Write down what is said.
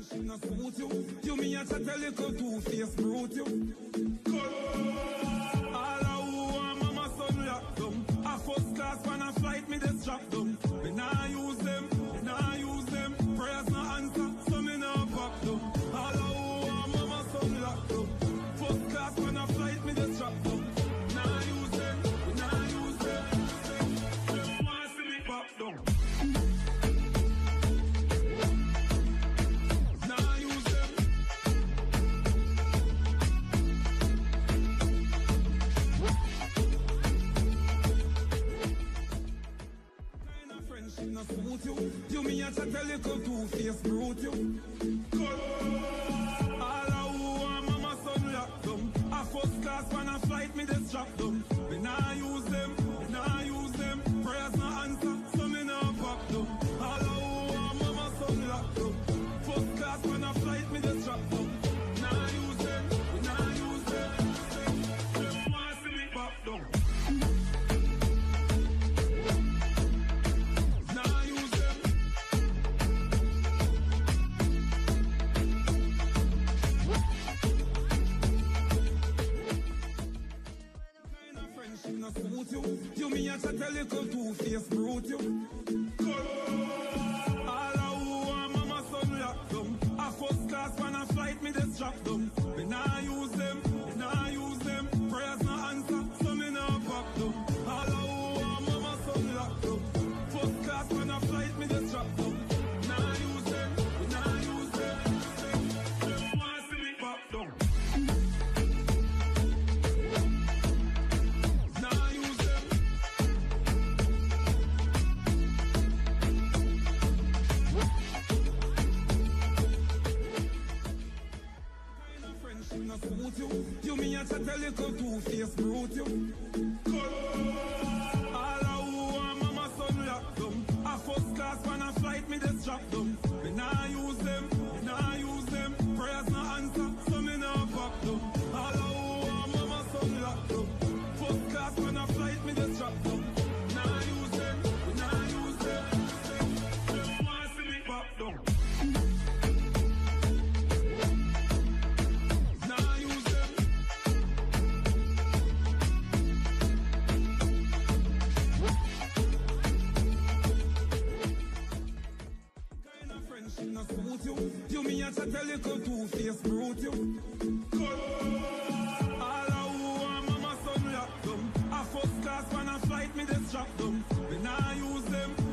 She not suit you. You me a chat a little too face brute you. Cut Not suit you. You me a chat a little two-faced brute you. Cut. Мужчина смутил, ты меня так далеко в двух, я. you. You me a chat a little two face brute you. All a who want mama. A first class man a flight me just drop them. no suit you. You me a chat a little two-faced brute you. Cut. All a who mama son lock them. A first class when I flight me just drop them. When I use them.